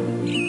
you.